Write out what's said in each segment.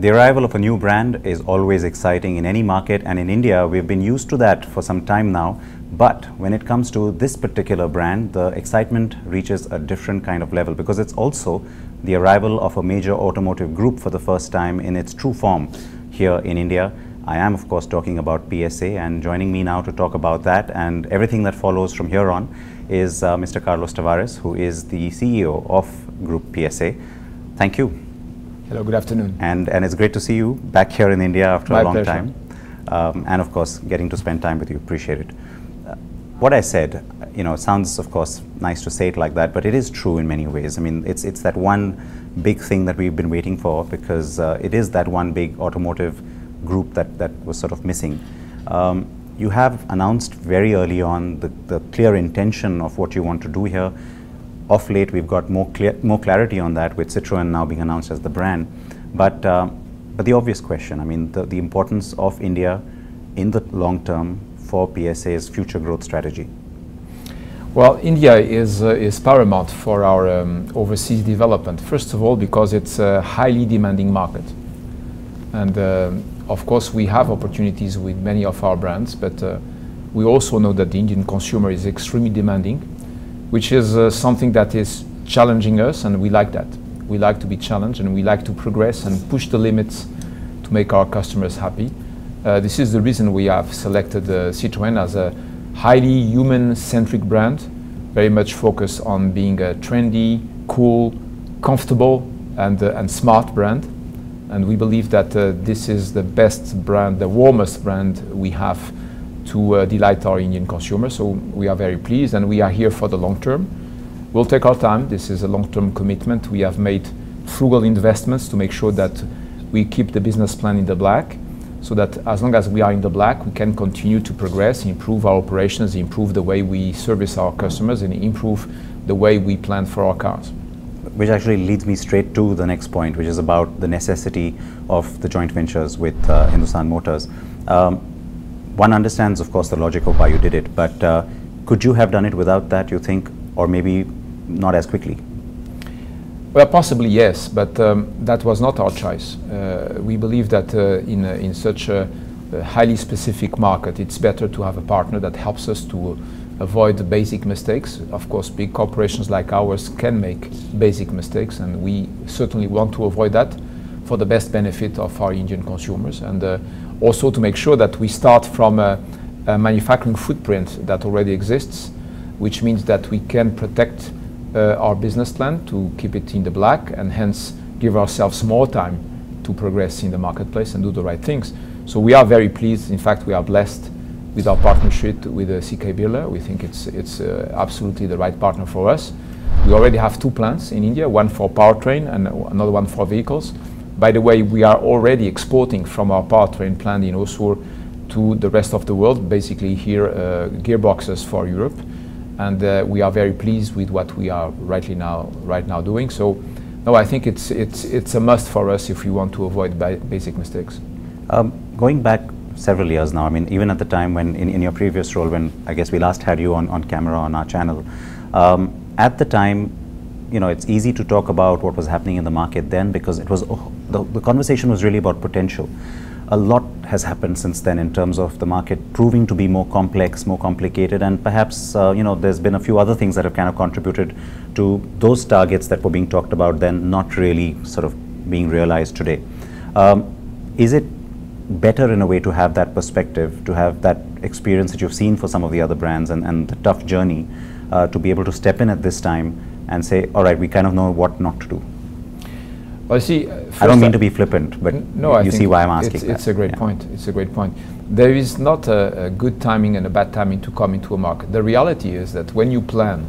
The arrival of a new brand is always exciting in any market, and in India, we've been used to that for some time now. But when it comes to this particular brand, the excitement reaches a different kind of level because it's also the arrival of a major automotive group for the first time in its true form here in India. I am, of course, talking about PSA, and joining me now to talk about that and everything that follows from here on is uh, Mr. Carlos Tavares, who is the CEO of Group PSA. Thank you. Hello, good afternoon. And, and it's great to see you back here in India after My a long pleasure. time. Um, and of course, getting to spend time with you. Appreciate it. Uh, what I said, you know, it sounds, of course, nice to say it like that, but it is true in many ways. I mean, it's, it's that one big thing that we've been waiting for because uh, it is that one big automotive group that, that was sort of missing. Um, you have announced very early on the, the clear intention of what you want to do here. Of late, we've got more, clear, more clarity on that with Citroën now being announced as the brand. But, uh, but the obvious question, I mean, the, the importance of India in the long term for PSA's future growth strategy. Well, India is, uh, is paramount for our um, overseas development. First of all, because it's a highly demanding market. And uh, of course, we have opportunities with many of our brands, but uh, we also know that the Indian consumer is extremely demanding, which is uh, something that is challenging us, and we like that. We like to be challenged, and we like to progress and push the limits to make our customers happy. Uh, this is the reason we have selected uh, Citroën as a highly human-centric brand, very much focused on being a trendy, cool, comfortable, and, uh, and smart brand. And we believe that uh, this is the best brand, the warmest brand we have to uh, delight our Indian consumers. So we are very pleased, and we are here for the long term. We'll take our time. This is a long-term commitment. We have made frugal investments to make sure that we keep the business plan in the black so that as long as we are in the black, we can continue to progress, improve our operations, improve the way we service our customers, and improve the way we plan for our cars. Which actually leads me straight to the next point, which is about the necessity of the joint ventures with uh, Hindustan Motors. Um, one understands, of course, the logic of why you did it, but uh, could you have done it without that, you think, or maybe not as quickly? Well, possibly yes, but um, that was not our choice. Uh, we believe that uh, in, uh, in such a, a highly specific market, it's better to have a partner that helps us to avoid the basic mistakes. Of course, big corporations like ours can make basic mistakes, and we certainly want to avoid that for the best benefit of our Indian consumers, and uh, also to make sure that we start from a, a manufacturing footprint that already exists, which means that we can protect uh, our business plan to keep it in the black and hence give ourselves more time to progress in the marketplace and do the right things. So we are very pleased. In fact, we are blessed with our partnership with uh, CK Birla. We think it's, it's uh, absolutely the right partner for us. We already have two plants in India, one for powertrain and another one for vehicles. By the way, we are already exporting from our powertrain plant in Hosur to the rest of the world, basically here uh, gearboxes for Europe and uh, we are very pleased with what we are rightly now right now doing. So, no, I think it's it's it's a must for us if we want to avoid ba basic mistakes. Um, going back several years now, I mean, even at the time when in, in your previous role, when I guess we last had you on, on camera on our channel, um, at the time, you know, it's easy to talk about what was happening in the market then because it was the, the conversation was really about potential a lot has happened since then in terms of the market proving to be more complex, more complicated, and perhaps uh, you know there's been a few other things that have kind of contributed to those targets that were being talked about then not really sort of being realized today. Um, is it better in a way to have that perspective, to have that experience that you've seen for some of the other brands and, and the tough journey, uh, to be able to step in at this time and say, all right, we kind of know what not to do? Well, see, I don't mean to be flippant, but no, I you see why I'm asking it's, that. it's a great Yeah. point. It's a great point. There is not a, a good timing and a bad timing to come into a market. The reality is that when you plan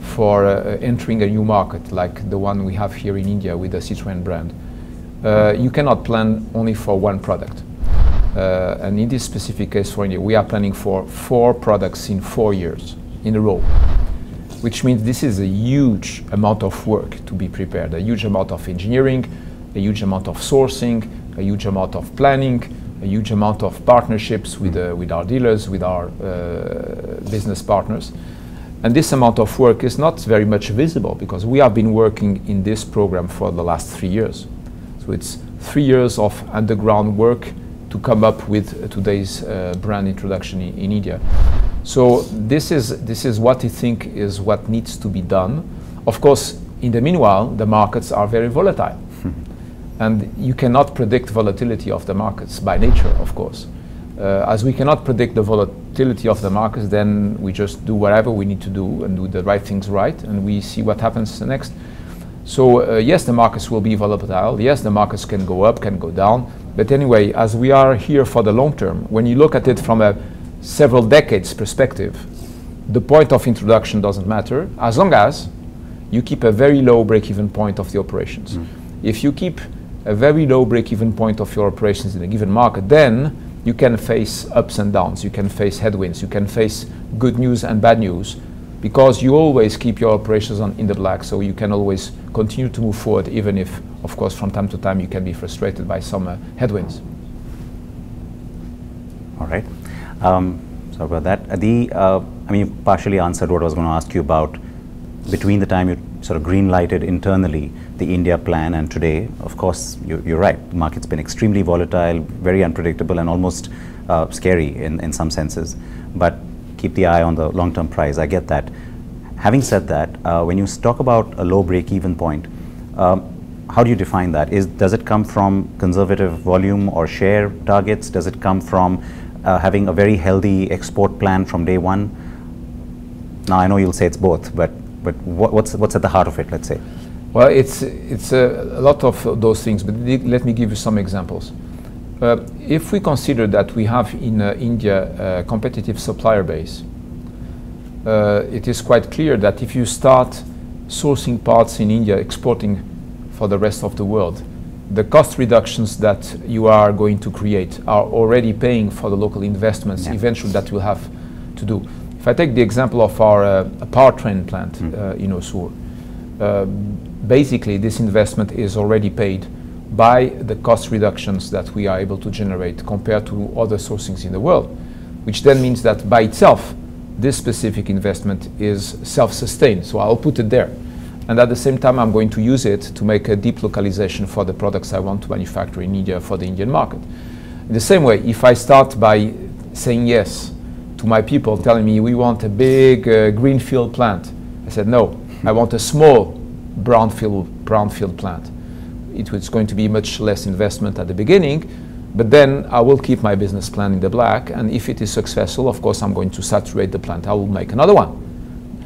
for uh, entering a new market, like the one we have here in India with the Citroën brand, uh, you cannot plan only for one product. Uh, and in this specific case for India, we are planning for four products in four years in a row which means this is a huge amount of work to be prepared, a huge amount of engineering, a huge amount of sourcing, a huge amount of planning, a huge amount of partnerships with, uh, with our dealers, with our uh, business partners. And this amount of work is not very much visible because we have been working in this program for the last three years. So it's three years of underground work to come up with today's uh, brand introduction in, in, India. So this is this is what I think is what needs to be done. Of course, in the meanwhile, the markets are very volatile, and you cannot predict volatility of the markets by nature, of course. Uh, as we cannot predict the volatility of the markets, then we just do whatever we need to do and do the right things right, and we see what happens next. So uh, yes, the markets will be volatile. Yes, the markets can go up, can go down. But anyway, as we are here for the long term, when you look at it from a several decades perspective, the point of introduction doesn't matter as long as you keep a very low break-even point of the operations. Mm. If you keep a very low break-even point of your operations in a given market, then you can face ups and downs, you can face headwinds, you can face good news and bad news, because you always keep your operations on, in the black, so you can always continue to move forward, even if, of course, from time to time you can be frustrated by some uh, headwinds. All right. Um, sorry about that. Uh, the, uh, I mean, you partially answered what I was going to ask you about between the time you sort of green lighted internally the India plan and today, of course, you, are right. The market's been extremely volatile, very unpredictable, and almost uh, scary in, in some senses. But keep the eye on the long term price. I get that. Having said that, uh, when you talk about a low break even point, um, how do you define that? Is, does it come from conservative volume or share targets? Does it come from uh, having a very healthy export plan from day one? Now, I know you'll say it's both, but, but what, what's, what's at the heart of it, let's say? Well, it's, it's a, a lot of those things, but let me give you some examples. Uh, if we consider that we have in uh, India a competitive supplier base, uh, it is quite clear that if you start sourcing parts in India, exporting for the rest of the world, the cost reductions that you are going to create are already paying for the local investments yeah. eventually that we'll have to do. If I take the example of our uh, powertrain plant mm. in Hosur, basically this investment is already paid by the cost reductions that we are able to generate compared to other sourcings in the world, which then means that by itself, this specific investment is self-sustained. So I'll put it there. And at the same time, I'm going to use it to make a deep localization for the products I want to manufacture in India for the Indian market. In the same way, if I start by saying yes to my people telling me we want a big uh, greenfield plant, I said no, I want a small brownfield, brownfield plant. It was going to be much less investment at the beginning, but then I will keep my business plan in the black, and if it is successful, of course, I'm going to saturate the plant. I will make another one.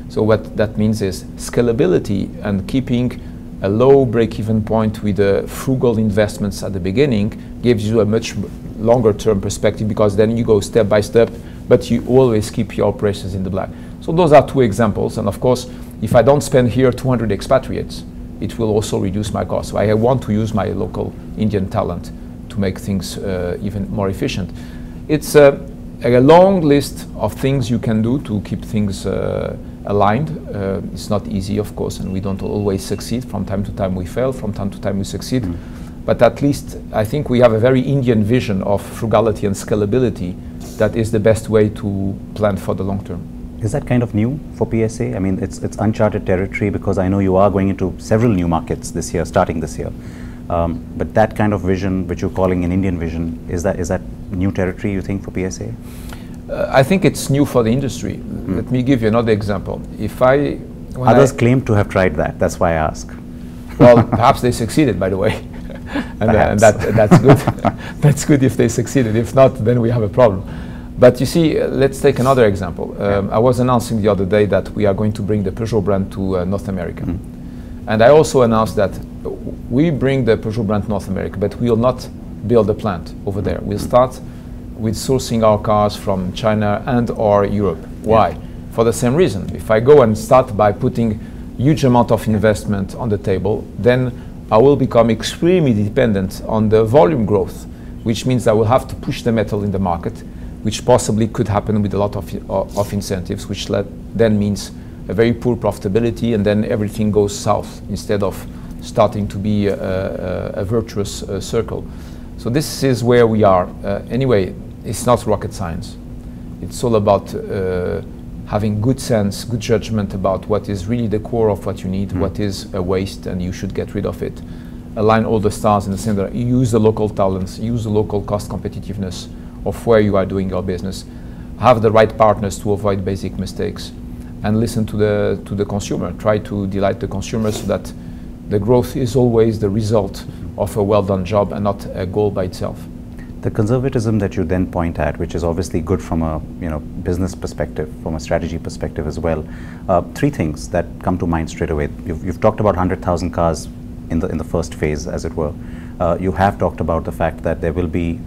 So what that means is scalability and keeping a low break-even point with frugal investments at the beginning gives you a much longer term perspective because then you go step by step, but you always keep your operations in the black. So those are two examples, and of course, if I don't spend here 200 expatriates, it will also reduce my cost. So I want to use my local Indian talent to make things uh, even more efficient. It's a, a, long list of things you can do to keep things uh, aligned. Uh, it's not easy, of course, and we don't always succeed. From time to time we fail, from time to time we succeed. Mm. But at least I think we have a very Indian vision of frugality and scalability that is the best way to plan for the long term. Is that kind of new for PSA? I mean, it's, it's uncharted territory because I know you are going into several new markets this year, starting this year. Um, but that kind of vision, which you're calling an Indian vision, is that is that new territory you think for PSA? Uh, I think it's new for the industry. Mm. Let me give you another example. If I others I claim to have tried that, that's why I ask. Well, perhaps they succeeded, by the way, and, uh, and that, that's good. that's good if they succeeded. If not, then we have a problem. But you see, uh, let's take another example. Um, I was announcing the other day that we are going to bring the Peugeot brand to uh, North America. Mm. And I also announced that we bring the Peugeot brand to North America, but we will not build a plant over there. We'll start with sourcing our cars from China and or Europe. Why? Yeah. For the same reason. If I go and start by putting huge amount of investment on the table, then I will become extremely dependent on the volume growth, which means I will have to push the metal in the market which possibly could happen with a lot of, of incentives, which then means a very poor profitability, and then everything goes south instead of starting to be a, a, a virtuous uh, circle. So this is where we are. Uh, anyway, it's not rocket science. It's all about uh, having good sense, good judgment about what is really the core of what you need, mm. what is a waste, and you should get rid of it. align all the stars in the center, use the local talents, use the local cost competitiveness of where you are doing your business, have the right partners to avoid basic mistakes, and listen to the, to the consumer. Try to delight the consumer so that the growth is always the result of a well done job and not a goal by itself. The conservatism that you then point at, which is obviously good from a you know business perspective, from a strategy perspective as well. Uh, three things that come to mind straight away. You've, you've talked about 100,000 cars in the in the first phase, as it were. Uh, you have talked about the fact that there will be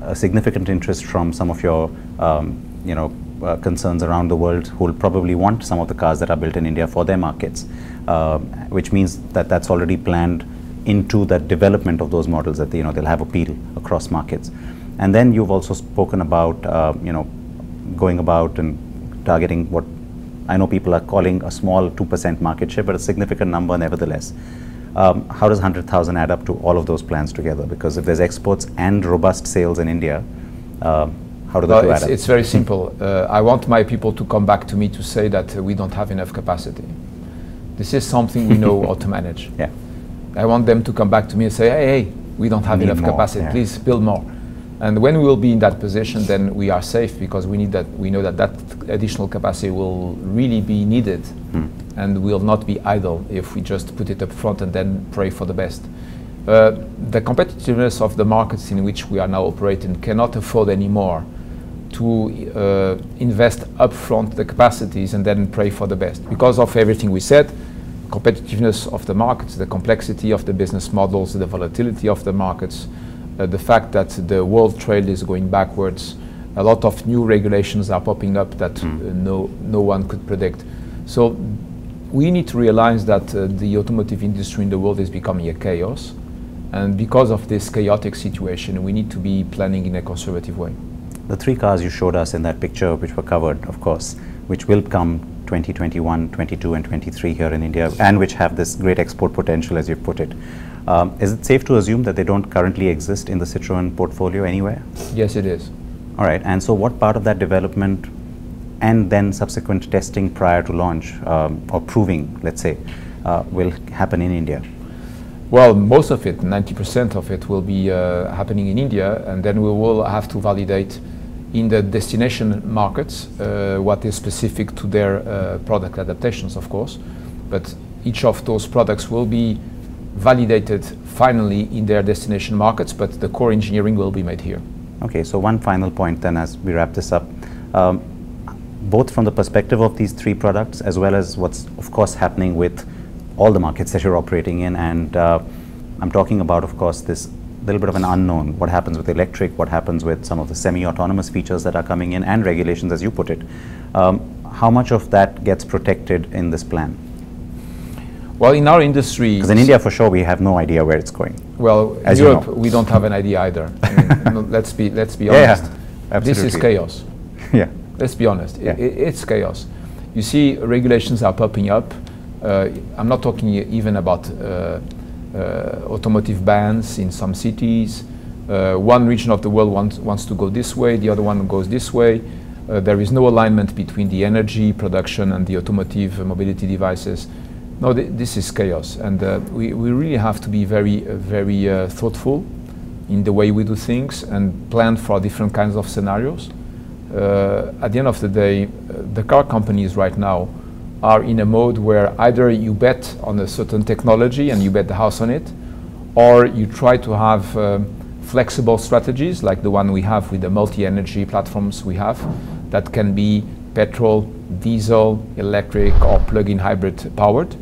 a significant interest from some of your um, you know uh, concerns around the world who will probably want some of the cars that are built in India for their markets, uh, which means that that's already planned into that development of those models that they, you know they'll have appeal across markets. And then you've also spoken about uh, you know going about and targeting what I know people are calling a small 2% market share, but a significant number nevertheless. Um, how does 100,000 add up to all of those plans together? Because if there's exports and robust sales in India, uh, how do well, two it's, add up? it's very simple. Uh, I want my people to come back to me to say that uh, we don't have enough capacity. This is something we know how to manage. Yeah. I want them to come back to me and say, hey, hey, we don't have Need enough more, capacity. yeah. Please build more. And when we will be in that position, then we are safe because we need that. We know that that additional capacity will really be needed, Hmm. and will not be idle if we just put it up front and then pray for the best. Uh, the competitiveness of the markets in which we are now operating cannot afford anymore to uh, invest upfront the capacities and then pray for the best. Because of everything we said, competitiveness of the markets, the complexity of the business models, the volatility of the markets, uh, the fact that the world trade is going backwards, a lot of new regulations are popping up that uh, no, no one could predict. So we need to realize that uh, the automotive industry in the world is becoming a chaos. And because of this chaotic situation, we need to be planning in a conservative way. The three cars you showed us in that picture, which were covered, of course, which will come 2021, 22, and 23 here in India, and which have this great export potential, as you put it. Um, is it safe to assume that they don't currently exist in the Citroën portfolio anywhere? Yes, it is. All right. And so, what part of that development and then subsequent testing prior to launch um, or proving, let's say, uh, will happen in India? Well, most of it, 90% of it, will be uh, happening in India, and then we will have to validate in the destination markets uh, what is specific to their uh, product adaptations, of course. But each of those products will be validated finally in their destination markets, but the core engineering will be made here. Okay, so one final point then as we wrap this up. Um, both from the perspective of these three products as well as what's of course happening with all the markets that you're operating in and uh, I'm talking about of course this little bit of an unknown, what happens with electric, what happens with some of the semi-autonomous features that are coming in and regulations as you put it. Um, how much of that gets protected in this plan? Well, in our industry, Because in India for sure we have no idea where it's going. well, as in you know. we don't have an idea either. I mean, no, let's be let's be Yeah, yeah, honest. This is chaos. yeah. Let's be honest. Yeah. i- it's chaos. You see, regulations are popping up. Uh, I'm not talking even about uh, automotive bans in some cities. Uh, one region of the world wants, wants to go this way, the other one goes this way. Uh, there is no alignment between the energy production and the automotive uh, mobility devices. No, th- this is chaos, and uh, we, we really have to be very, uh, very uh, thoughtful in the way we do things and plan for different kinds of scenarios. Uh, at the end of the day, uh, the car companies right now are in a mode where either you bet on a certain technology and you bet the house on it, or you try to have um, flexible strategies like the one we have with the multi-energy platforms we have that can be petrol, diesel, electric, or plug-in hybrid powered.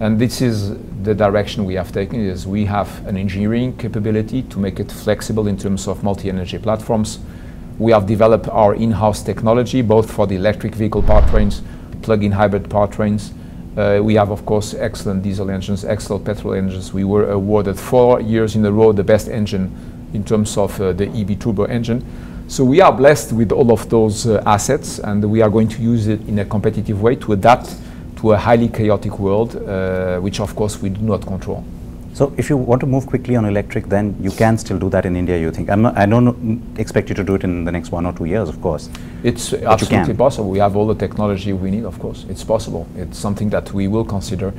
And this is the direction we have taken is we have an engineering capability to make it flexible in terms of multi-energy platforms. We have developed our in-house technology both for the electric vehicle powertrains, plug-in hybrid powertrains. Uh, we have, of course, excellent diesel engines, excellent petrol engines. We were awarded four years in a row the best engine in terms of uh, the EB turbo engine. So we are blessed with all of those uh, assets, and we are going to use it in a competitive way to adapt to a highly chaotic world, uh, which of course we do not control. So if you want to move quickly on electric, then you can still do that in India, you think? I'm not, I don't expect you to do it in the next one or two years, of course. It's absolutely possible. We have all the technology we need, of course. It's possible. It's something that we will consider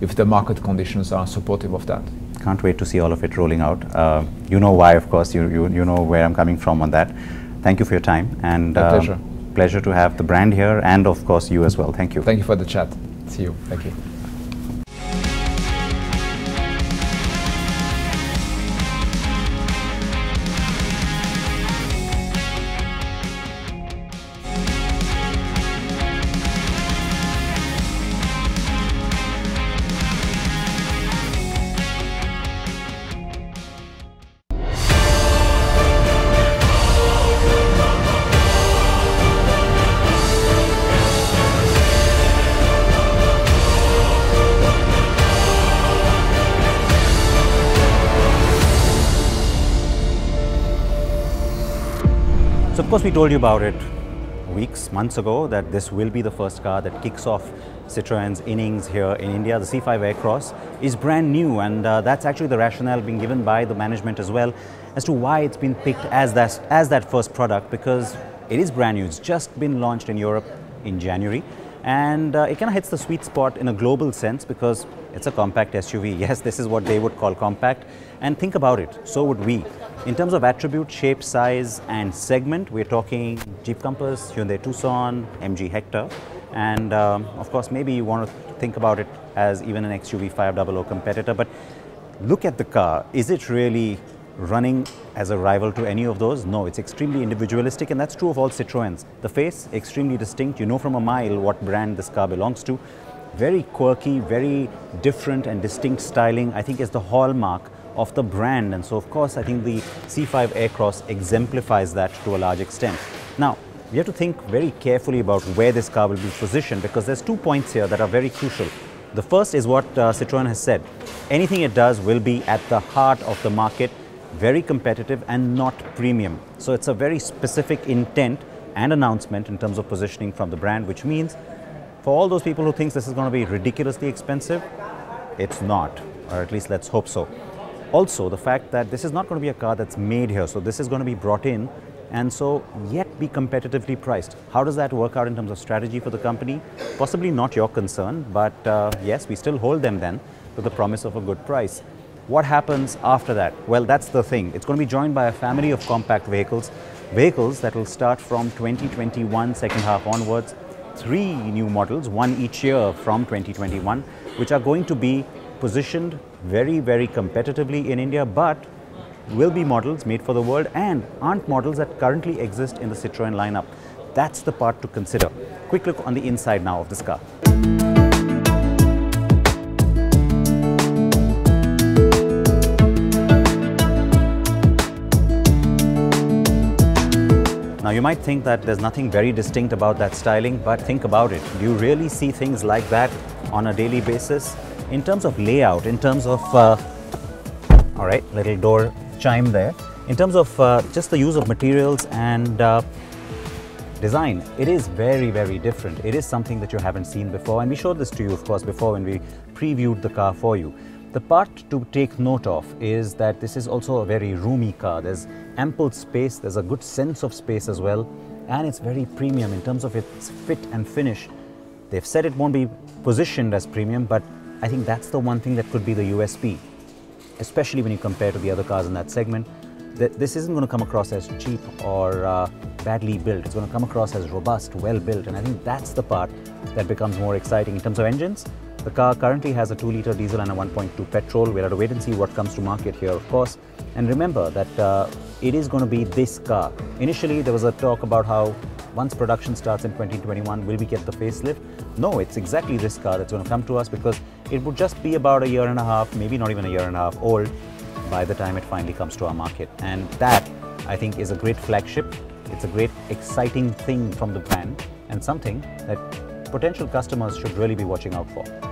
if the market conditions are supportive of that. Can't wait to see all of it rolling out. Uh, you know why, of course. You, you, you know where I'm coming from on that. Thank you for your time. And My pleasure. pleasure to have the brand here and, of course, you as well. Thank you. Thank you for the chat. See you. Thank you. Course, we told you about it weeks, months ago that this will be the first car that kicks off Citroen's innings here in India. The C5 Aircross is brand new, and uh, that's actually the rationale being given by the management as well as to why it's been picked as that, as that first product because it is brand new. It's just been launched in Europe in January, and uh, it kind of hits the sweet spot in a global sense because it's a compact SUV. Yes, this is what they would call compact, and think about it, so would we. In terms of attribute, shape, size, and segment, we're talking Jeep Compass, Hyundai Tucson, MG Hector, and um, of course, maybe you want to think about it as even an XUV 500 competitor. But look at the car. Is it really running as a rival to any of those? No, it's extremely individualistic, and that's true of all Citroens. The face, extremely distinct. You know from a mile what brand this car belongs to. Very quirky, very different and distinct styling, I think is the hallmark of the brand. And so, of course, I think the C5 Aircross exemplifies that to a large extent. Now, we have to think very carefully about where this car will be positioned because there's two points here that are very crucial. The first is what uh, Citroën has said. Anything it does will be at the heart of the market, very competitive and not premium. So it's a very specific intent and announcement in terms of positioning from the brand, which means for all those people who think this is going to be ridiculously expensive, it's not, or at least let's hope so. Also, the fact that this is not going to be a car that's made here, so this is going to be brought in and so yet be competitively priced. How does that work out in terms of strategy for the company? Possibly not your concern, but uh, yes, we still hold them then with the promise of a good price. What happens after that? Well, that's the thing. It's going to be joined by a family of compact vehicles, vehicles that will start from 2021 second half onwards, three new models, one each year from 2021, which are going to be positioned very, very competitively in India, but will be models made for the world and aren't models that currently exist in the Citroën lineup. That's the part to consider. Quick look on the inside now of this car. Now you might think that there's nothing very distinct about that styling, but think about it. Do you really see things like that on a daily basis? In terms of layout, in terms of, uh, all right, little door chime there. In terms of uh, just the use of materials and uh, design, it is very, very different. It is something that you haven't seen before, and we showed this to you, of course, before when we previewed the car for you. The part to take note of is that this is also a very roomy car. There's ample space, there's a good sense of space as well, and it's very premium in terms of its fit and finish. They've said it won't be positioned as premium, but I think that's the one thing that could be the USP, especially when you compare to the other cars in that segment. This isn't going to come across as cheap or uh, badly built. It's going to come across as robust, well built, and I think that's the part that becomes more exciting in terms of engines. The car currently has a 2 litre diesel and a 1.2 petrol. We'll have to wait and see what comes to market here, of course. And remember that uh, it is going to be this car. Initially, there was a talk about how once production starts in 2021, will we get the facelift? No, it's exactly this car that's going to come to us because it would just be about a year and a half, maybe not even a year and a half old by the time it finally comes to our market. And that, I think, is a great flagship. It's a great, exciting thing from the brand and something that potential customers should really be watching out for.